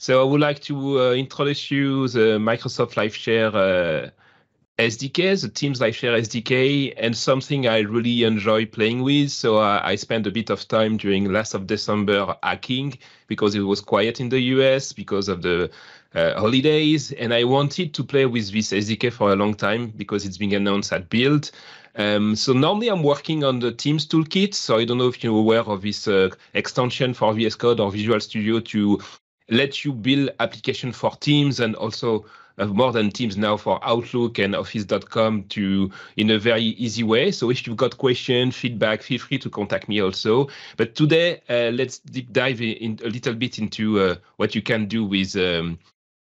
So I would like to uh, introduce you the Microsoft LiveShare uh, SDK, the Teams LiveShare SDK, and something I really enjoy playing with. So I, spent a bit of time during last of December hacking because it was quiet in the US because of the uh, holidays, and I wanted to play with this SDK for a long time because it's being announced at Build. Um, so normally I'm working on the Teams toolkit. So I don't know if you're aware of this uh, extension for VS Code or Visual Studio to let you build application for Teams and also more than Teams now for Outlook and Office.com to in a very easy way. So if you've got questions, feedback, feel free to contact me also. But today, uh, let's deep dive in a little bit into uh, what you can do with um,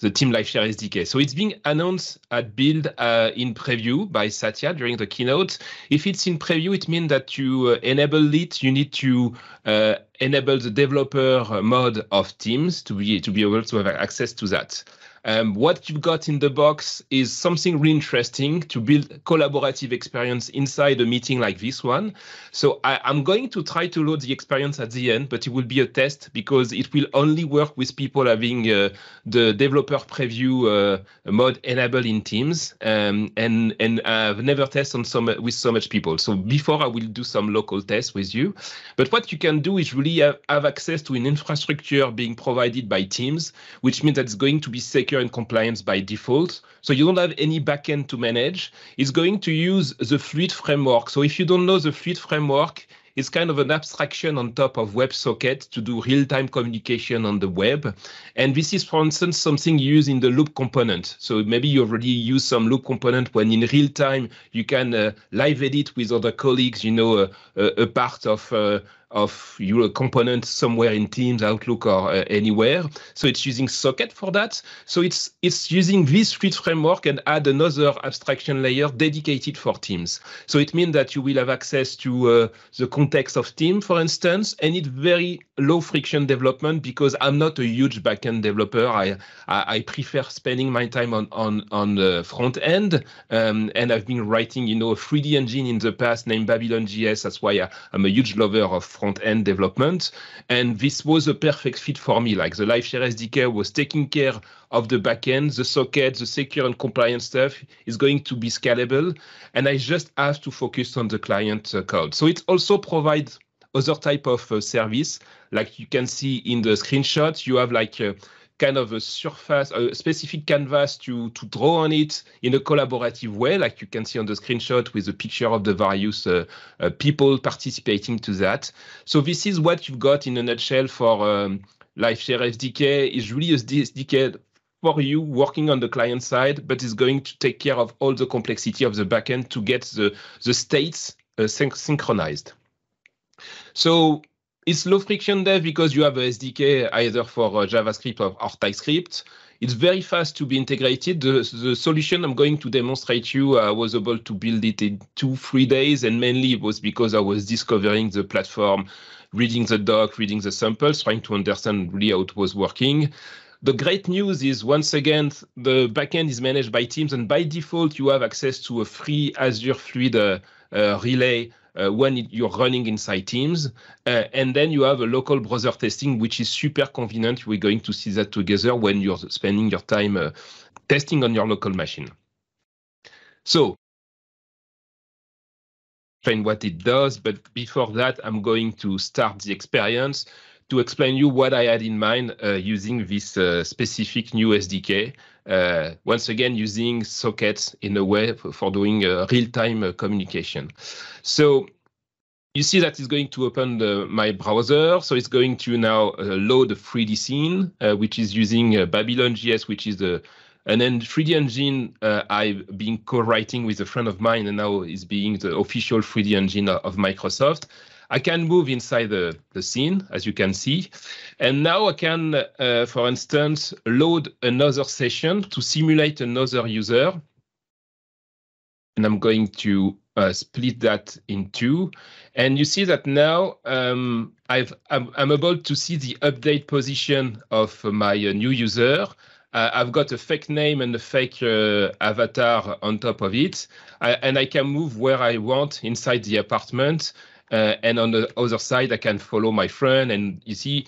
the Team LiveShare SDK. So it's being announced at Build uh, in preview by Satya during the keynote. If it's in preview, it means that you uh, enable it. You need to uh, enable the developer mode of Teams to be to be able to have access to that. Um, what you've got in the box is something really interesting to build collaborative experience inside a meeting like this one. So I, am going to try to load the experience at the end, but it will be a test because it will only work with people having uh, the developer preview uh, mode enabled in Teams. Um, and and I've never tested on some with so much people. So before I will do some local tests with you. But what you can do is really have, have access to an infrastructure being provided by Teams, which means that it's going to be secure and compliance by default. So you don't have any backend to manage. It's going to use the Fluid framework. So if you don't know the Fluid framework, it's kind of an abstraction on top of WebSocket to do real-time communication on the web. And this is, for instance, something used in the loop component. So maybe you already use some loop component when in real time you can uh, live edit with other colleagues, you know, uh, a, a part of uh, of your component somewhere in Teams, Outlook, or uh, anywhere. So it's using Socket for that. So it's it's using this Fluid framework and add another abstraction layer dedicated for Teams. So it means that you will have access to uh, the context of Teams, for instance, and it's very low friction development because I'm not a huge backend developer. I I, I prefer spending my time on on on the front end, um, and I've been writing, you know, a 3D engine in the past named Babylon JS. That's why I, I'm a huge lover of front end development. And this was a perfect fit for me. Like the LiveShare SDK was taking care of the backend, the socket, the secure and compliant stuff is going to be scalable. And I just have to focus on the client uh, code. So it also provides other type of uh, service. Like you can see in the screenshot, you have like uh, kind of a surface, a specific canvas to, to draw on it in a collaborative way, like you can see on the screenshot with a picture of the various uh, uh, people participating to that. So this is what you've got in a nutshell for um, LiveShare SDK is really a SDK for you working on the client side, but it's going to take care of all the complexity of the backend to get the, the states uh, syn synchronized. So it's low friction dev because you have a SDK either for uh, JavaScript or, or, TypeScript. It's very fast to be integrated. The, the solution I'm going to demonstrate you, I uh, was able to build it in two, three days, and mainly it was because I was discovering the platform, reading the doc, reading the samples, trying to understand really how it was working. The great news is once again, the backend is managed by Teams, and by default, you have access to a free Azure Fluid uh, uh, relay uh, when it, you're running inside Teams. Uh, and then you have a local browser testing, which is super convenient. We're going to see that together when you're spending your time uh, testing on your local machine. So explain what it does, but before that, I'm going to start the experience to explain you what I had in mind uh, using this uh, specific new SDK. Uh, once again, using sockets in a way for, doing uh, real-time uh, communication. So you see that it's going to open the, my browser. So it's going to now uh, load a 3D scene, which is using Babylon.js, which is the and then 3D engine I've been co-writing with a friend of mine, and now is being the official 3D engine of Microsoft. I can move inside the, the scene, as you can see. And now I can, uh, for instance, load another session to simulate another user. And I'm going to uh, split that in two. And you see that now um, I've, I'm, I'm, able to see the update position of my uh, new user. Uh, I've got a fake name and a fake uh, avatar on top of it. and I can move where I want inside the apartment. Uh, and on the other side, I can follow my friend. And you see,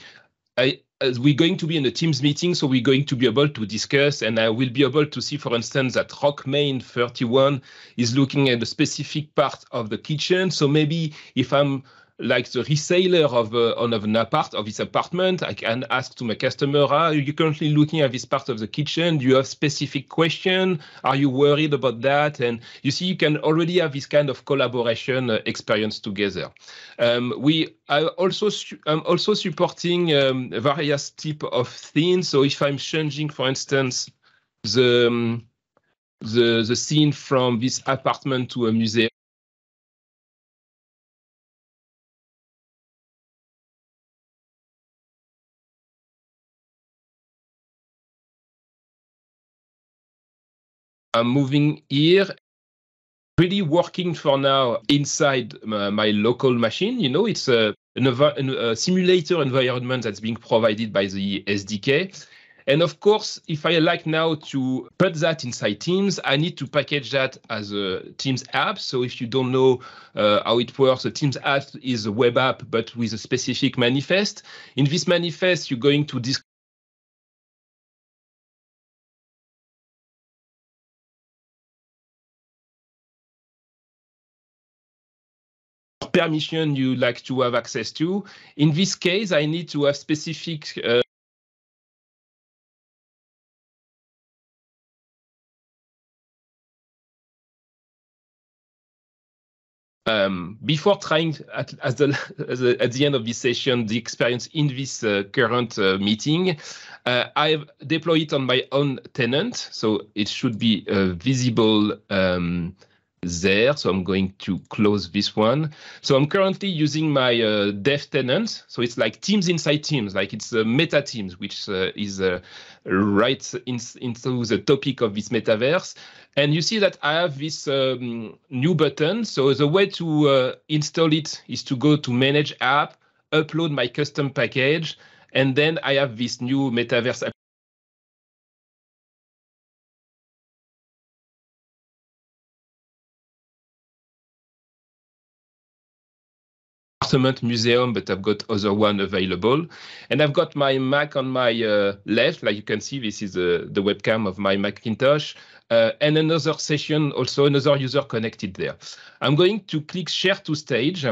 I, we're going to be in a Teams meeting, so we're going to be able to discuss, and I will be able to see, for instance, that Rockmain 31 is looking at a specific part of the kitchen. So maybe if I'm like the reseller of, uh, of an apart of this apartment, I can ask to my customer, are you currently looking at this part of the kitchen? Do you have specific question? Are you worried about that? And you see, you can already have this kind of collaboration uh, experience together. Um, we are also I'm also supporting um, various type of things. So if I'm changing, for instance, the um, the the scene from this apartment to a museum I'm moving here, really working for now inside my, my local machine. You know, it's a, an, a simulator environment that's being provided by the SDK. And of course, if I like now to put that inside Teams, I need to package that as a Teams app. So if you don't know uh, how it works, a Teams app is a web app, but with a specific manifest. In this manifest, you're going to permission you like to have access to. In this case, I need to have specific uh, Um, before trying at, at, the, at, the, end of this session the experience in this uh, current uh, meeting, uh, I've deployed it on my own tenant, so it should be uh, visible um, there. So I'm going to close this one. So I'm currently using my uh, dev tenant. So it's like Teams inside Teams, like it's uh, meta Teams, which uh, is uh, right in, into the topic of this metaverse. And you see that I have this um, new button. So the way to uh, install it is to go to Manage App, upload my custom package, and then I have this new metaverse apartment museum, but I've got other one available. And I've got my Mac on my uh, left, like you can see, this is uh, the webcam of my Macintosh. Uh, and another session, also another user connected there. I'm going to click share to stage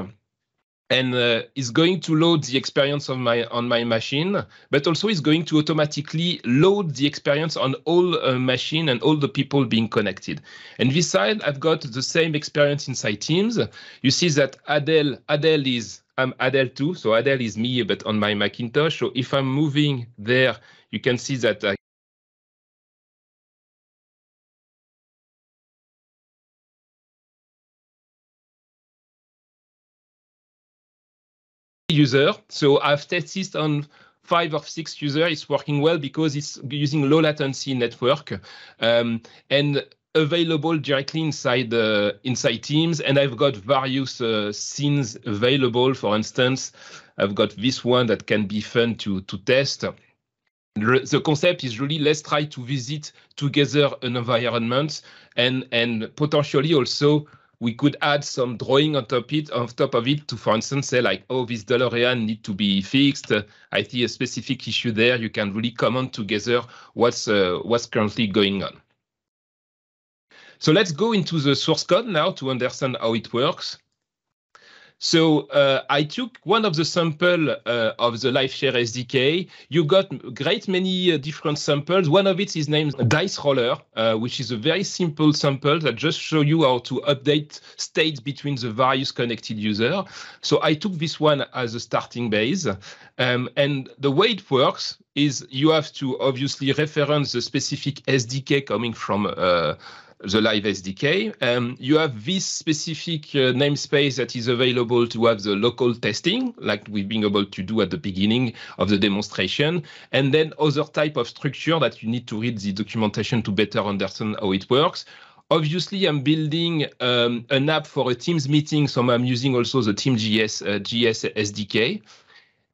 and uh, it's going to load the experience of my on my machine, but also is going to automatically load the experience on all uh, machine and all the people being connected. And this side, I've got the same experience inside Teams. You see that Adele, Adele is I'm Adele too, so Adele is me, but on my Macintosh. So if I'm moving there, you can see that user. So I've tested on five or six users. It's working well because it's using low latency network um, and available directly inside uh, inside Teams. And I've got various uh, scenes available. For instance, I've got this one that can be fun to to test. The concept is really let's try to visit together an environment and and potentially also we could add some drawing on top it on top of it to, for instance, say like, oh, this DeLorean need to be fixed. I see a specific issue there. You can really comment together what's uh, what's currently going on. So let's go into the source code now to understand how it works. So uh, I took one of the sample uh, of the LiveShare SDK. You got great many uh, different samples. One of it is named Dice Roller, uh, which is a very simple sample that just show you how to update states between the various connected user. So I took this one as a starting base. Um, and the way it works is you have to obviously reference the specific SDK coming from uh, the Live SDK. Um, you have this specific uh, namespace that is available to have the local testing, like we've been able to do at the beginning of the demonstration, and then other type of structure that you need to read the documentation to better understand how it works. Obviously, I'm building um, an app for a Teams meeting, so I'm using also the TeamsJS uh, GS SDK.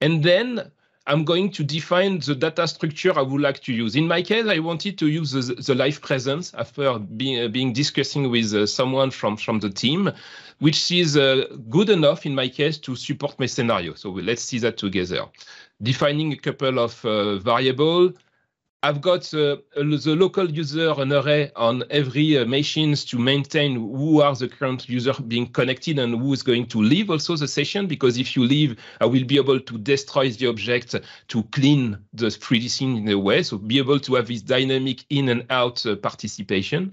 And then I'm going to define the data structure I would like to use. In my case, I wanted to use the, the live presence after being, uh, being discussing with uh, someone from, from the team, which is uh, good enough in my case to support my scenario. So let's see that together. defining a couple of uh, variable. I've got uh, the local user an array on every uh, machines to maintain who are the current user being connected and who is going to leave also the session because if you leave, I will be able to destroy the object to clean the 3D scene in a way. So be able to have this dynamic in and out uh, participation.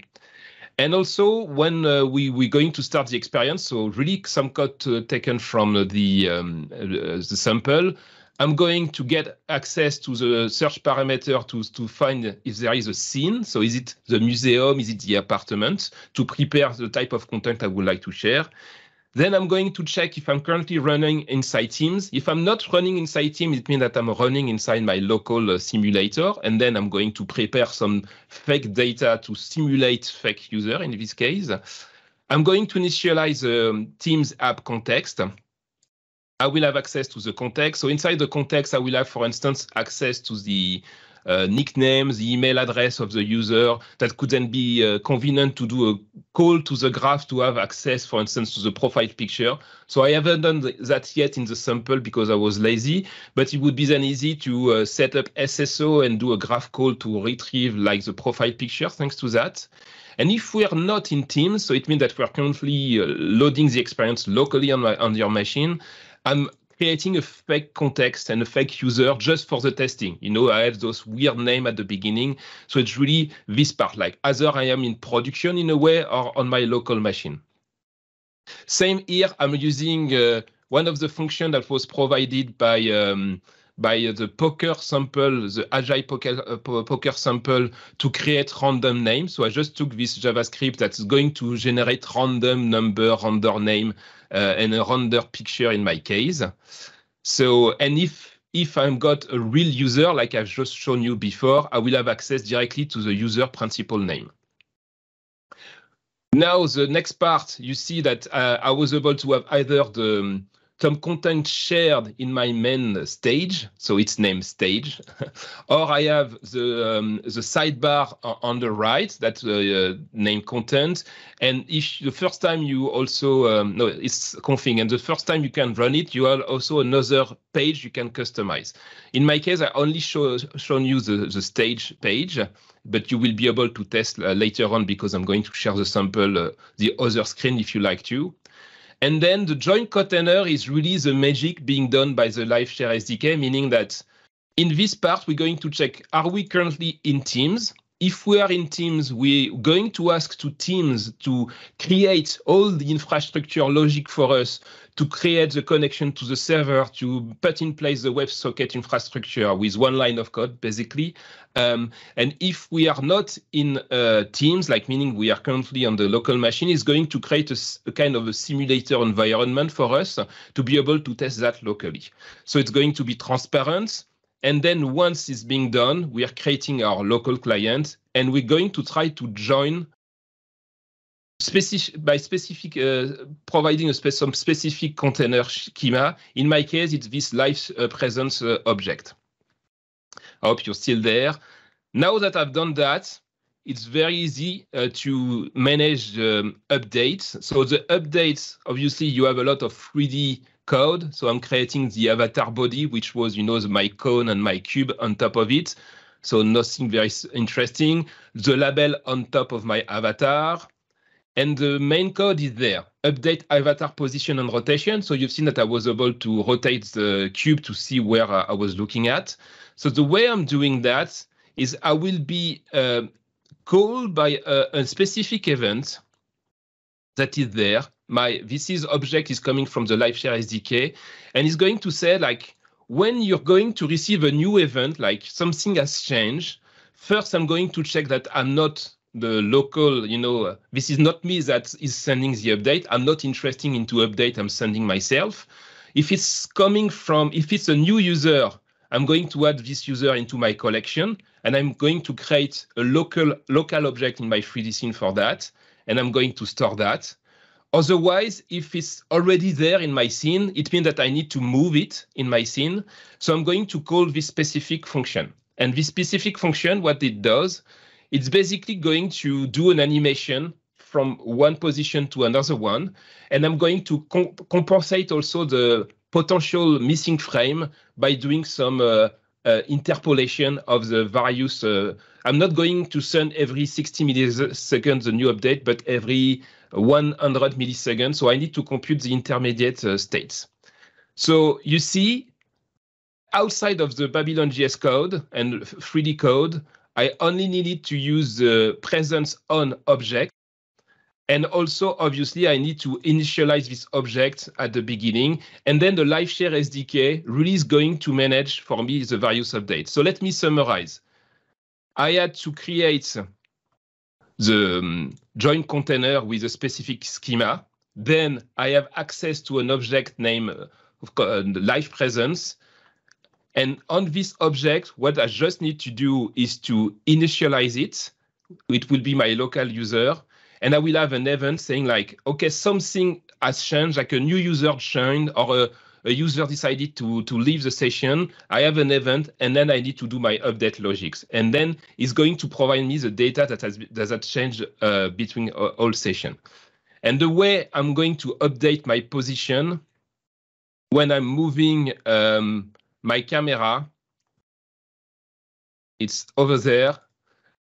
And also when uh, we, we're going to start the experience, so really some code uh, taken from the, um, uh, the sample, I'm going to get access to the search parameter to, to find if there is a scene. So is it the museum? Is it the apartment? To prepare the type of content I would like to share. Then I'm going to check if I'm currently running inside Teams. If I'm not running inside Teams, it means that I'm running inside my local uh, simulator. And then I'm going to prepare some fake data to simulate fake user in this case. I'm going to initialize the um, Teams app context. I will have access to the context. So inside the context, I will have, for instance, access to the uh, nickname, the email address of the user. That could then be uh, convenient to do a call to the graph to have access, for instance, to the profile picture. So I haven't done that yet in the sample because I was lazy, but it would be then easy to uh, set up SSO and do a graph call to retrieve like the profile picture thanks to that. And if we are not in Teams, so it means that we're currently uh, loading the experience locally on, my, on your machine, I'm creating a fake context and a fake user just for the testing. You know, I have those weird name at the beginning. So it's really this part, like either I am in production in a way or on my local machine. Same here, I'm using uh, one of the functions that was provided by um, by the poker sample, the agile poker, uh, poker sample to create random names. So I just took this JavaScript that's going to generate random number, random name, uh, and a render picture in my case. So, and if if I've got a real user, like I've just shown you before, I will have access directly to the user principal name. Now, the next part, you see that uh, I was able to have either the some content shared in my main stage, so it's named stage, or I have the um, the sidebar on the right that uh, name content. And if the first time you also um, no, it's config, and the first time you can run it, you have also another page you can customize. In my case, I only show shown you the the stage page, but you will be able to test uh, later on because I'm going to share the sample, uh, the other screen if you like to. And then the join container is really the magic being done by the LiveShare SDK, meaning that in this part, we're going to check, are we currently in Teams? If we are in Teams, we're going to ask to Teams to create all the infrastructure logic for us to create the connection to the server, to put in place the WebSocket infrastructure with one line of code, basically. Um, and if we are not in uh, Teams, like meaning we are currently on the local machine, is going to create a, a, kind of a simulator environment for us to be able to test that locally. So it's going to be transparent. And then once it's being done, we are creating our local client and we're going to try to join specific by specific uh, providing a spe some specific container schema. In my case, it's this live uh, presence uh, object. I hope you're still there. Now that I've done that, it's very easy uh, to manage um, updates. So the updates, obviously, you have a lot of 3D code. So I'm creating the avatar body, which was, you know, the, my cone and my cube on top of it. So nothing very interesting. The label on top of my avatar. And the main code is there. Update avatar position and rotation. So you've seen that I was able to rotate the cube to see where I was looking at. So the way I'm doing that is I will be uh, called by a, a, specific event that is there. My is object is coming from the LiveShare SDK, and it's going to say like when you're going to receive a new event, like something has changed. First, I'm going to check that I'm not the local, you know, this is not me that is sending the update. I'm not interested into update. I'm sending myself. If it's coming from, if it's a new user, I'm going to add this user into my collection and I'm going to create a local local object in my 3D scene for that. And I'm going to store that. Otherwise, if it's already there in my scene, it means that I need to move it in my scene. So I'm going to call this specific function. And this specific function, what it does, it's basically going to do an animation from one position to another one. And I'm going to comp compensate also the potential missing frame by doing some uh, uh, interpolation of the various. Uh, I'm not going to send every 60 milliseconds a new update, but every 100 milliseconds. So I need to compute the intermediate uh, states. So you see, outside of the Babylon JS code and 3D code, I only needed to use the presence on object and also, obviously, I need to initialize this object at the beginning. And then the LiveShare SDK really is going to manage for me the various updates. So let me summarize. I had to create the um, join container with a specific schema. Then I have access to an object named uh, live presence. And on this object, what I just need to do is to initialize it. It will be my local user and I will have an event saying like, okay, something has changed, like a new user joined or a, a user decided to, to leave the session. I have an event and then I need to do my update logics. And then it's going to provide me the data that has, that has changed uh, between all session. And the way I'm going to update my position when I'm moving um, my camera, it's over there.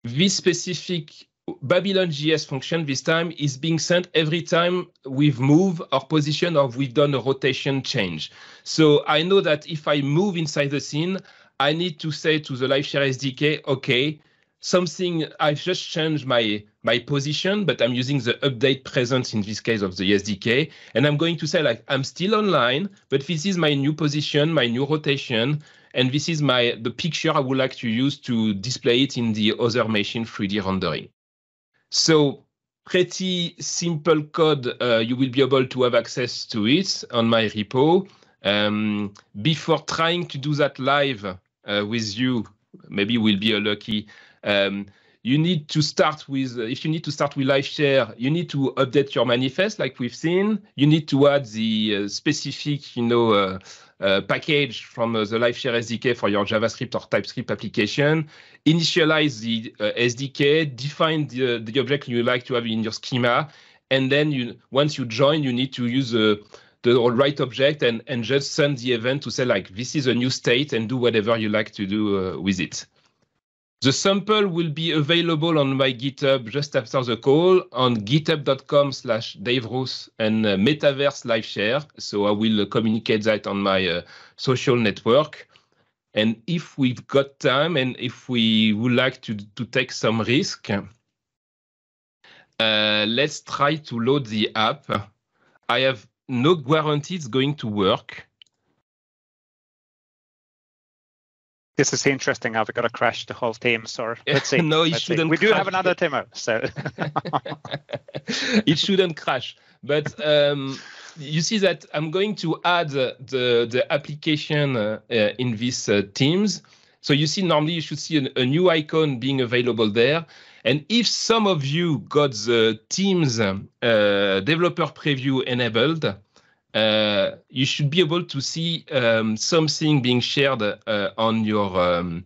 This specific Babylon JS function this time is being sent every time we've moved our position or we've done a rotation change. So I know that if I move inside the scene, I need to say to the LiveShare SDK, okay, something I've just changed my my position, but I'm using the update presence in this case of the SDK, and I'm going to say like I'm still online, but this is my new position, my new rotation, and this is my the picture I would like to use to display it in the other machine 3D rendering. So pretty simple code. Uh, you will be able to have access to it on my repo. Um, before trying to do that live uh, with you, maybe we'll be lucky. Um, you need to start with, if you need to start with live share you need to update your manifest like we've seen. You need to add the uh, specific, you know, uh, uh, package from uh, the LiveShare SDK for your JavaScript or TypeScript application, initialize the uh, SDK, define the, the object you like to have in your schema, and then you once you join, you need to use the the right object and, and just send the event to say like this is a new state and do whatever you like to do uh, with it. The sample will be available on my GitHub just after the call on github.com slash davrous and uh, metaverse live share. So I will uh, communicate that on my uh, social network. And if we've got time and if we would like to, to take some risk, uh, let's try to load the app. I have no guarantee it's going to work. This is interesting. Have we got to crash the whole team? So let's see. no, it let's shouldn't. See. We do have another demo, so it shouldn't crash. But um, you see that I'm going to add the the application uh, in these uh, teams. So you see, normally you should see an, a new icon being available there. And if some of you got the Teams uh, developer preview enabled, uh, you should be able to see um, something being shared uh, on your um,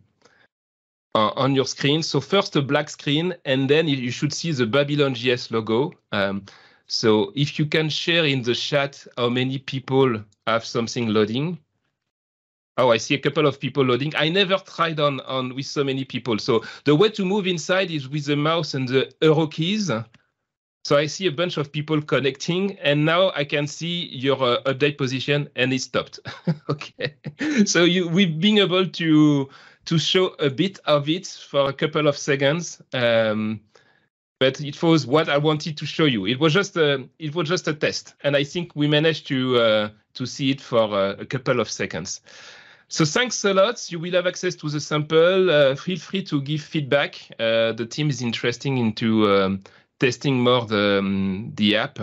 on your screen. So first a black screen, and then you should see the Babylon JS logo. Um, so if you can share in the chat how many people have something loading. Oh, I see a couple of people loading. I never tried on, on with so many people. So the way to move inside is with the mouse and the arrow keys. So I see a bunch of people connecting, and now I can see your uh, update position, and it stopped. okay, so you we've been able to to show a bit of it for a couple of seconds, um, but it was what I wanted to show you. It was just a it was just a test, and I think we managed to uh, to see it for uh, a couple of seconds. So thanks a lot. You will have access to the sample. Uh, feel free to give feedback. Uh, the team is interested into um, testing more the, um, the app,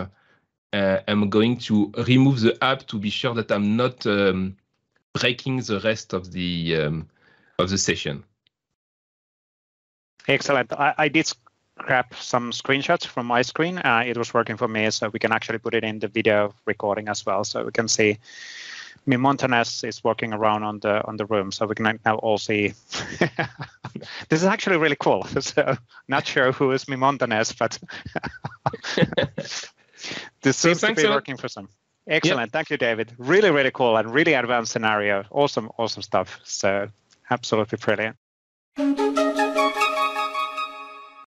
uh, I'm going to remove the app to be sure that I'm not um, breaking the rest of the um, of the session. Excellent. I, I did grab some screenshots from my screen. Uh, it was working for me, so we can actually put it in the video recording as well, so we can see me Montanes is walking around on the on the room, so we can now all see. this is actually really cool. So not sure who is me Montanes, but this seems so to be working for some. Excellent. Yep. Thank you, David. Really, really cool and really advanced scenario. Awesome, awesome stuff. So absolutely brilliant.